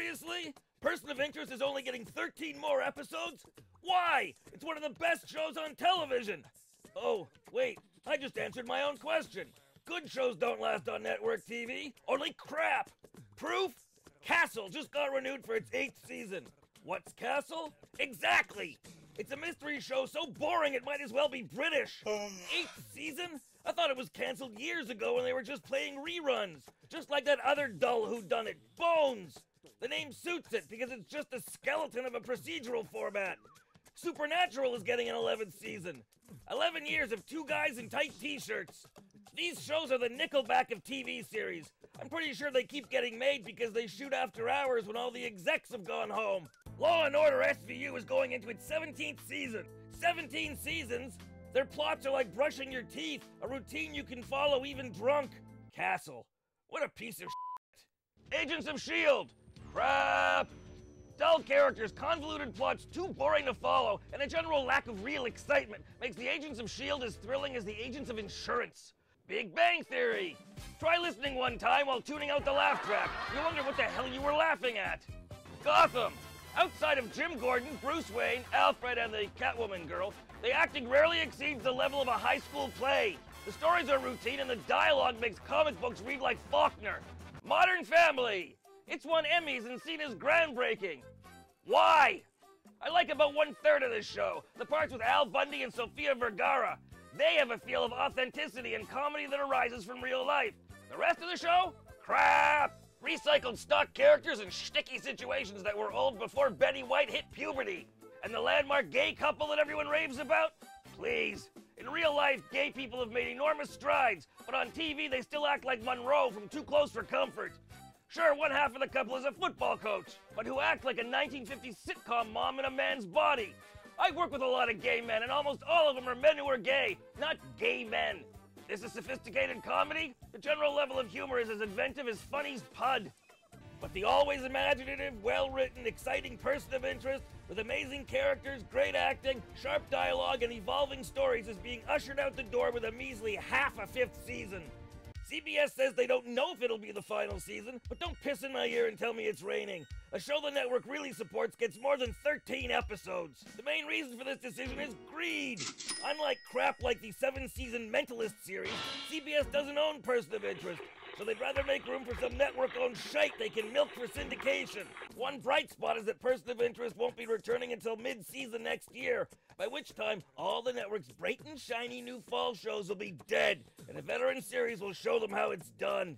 Seriously? Person of Interest is only getting 13 more episodes? Why? It's one of the best shows on television. Oh, wait, I just answered my own question. Good shows don't last on network TV, only crap. Proof? Castle just got renewed for its eighth season. What's Castle? Exactly! It's a mystery show so boring it might as well be British. Eighth season? I thought it was canceled years ago when they were just playing reruns. Just like that other dull whodunit, Bones. The name suits it because it's just a skeleton of a procedural format. Supernatural is getting an 11th season. 11 years of two guys in tight t-shirts. These shows are the Nickelback of TV series. I'm pretty sure they keep getting made because they shoot after hours when all the execs have gone home. Law and Order SVU is going into its 17th season. 17 seasons? Their plots are like brushing your teeth, a routine you can follow even drunk. Castle. What a piece of shit. Agents of S.H.I.E.L.D. Crap. Dull characters, convoluted plots, too boring to follow, and a general lack of real excitement makes the Agents of S.H.I.E.L.D. as thrilling as the Agents of Insurance. Big Bang Theory. Try listening one time while tuning out the laugh track. You wonder what the hell you were laughing at. Gotham. Outside of Jim Gordon, Bruce Wayne, Alfred, and the Catwoman girl, the acting rarely exceeds the level of a high school play. The stories are routine and the dialogue makes comic books read like Faulkner. Modern Family. It's won Emmys and seen as groundbreaking. Why? I like about one third of this show. The parts with Al Bundy and Sofia Vergara. They have a feel of authenticity and comedy that arises from real life. The rest of the show? Crap! Recycled stock characters and sticky situations that were old before Betty White hit puberty. And the landmark gay couple that everyone raves about? Please. In real life, gay people have made enormous strides, but on TV they still act like Monroe from Too Close for Comfort. Sure, one half of the couple is a football coach, but who act like a 1950s sitcom mom in a man's body. I work with a lot of gay men, and almost all of them are men who are gay, not gay men. This is sophisticated comedy? The general level of humor is as inventive as Funny's Pud. But the always imaginative, well written, exciting person of interest with amazing characters, great acting, sharp dialogue, and evolving stories is being ushered out the door with a measly half a fifth season. CBS says they don't know if it'll be the final season, but don't piss in my ear and tell me it's raining. A show the network really supports gets more than 13 episodes. The main reason for this decision is greed. Unlike crap like the seven season Mentalist series, CBS doesn't own Person of Interest, so they'd rather make room for some network owned shite they can milk for syndication. One bright spot is that Person of Interest won't be returning until mid season next year, by which time all the network's bright and shiny new fall shows will be dead, and a veteran series will show them how it's done.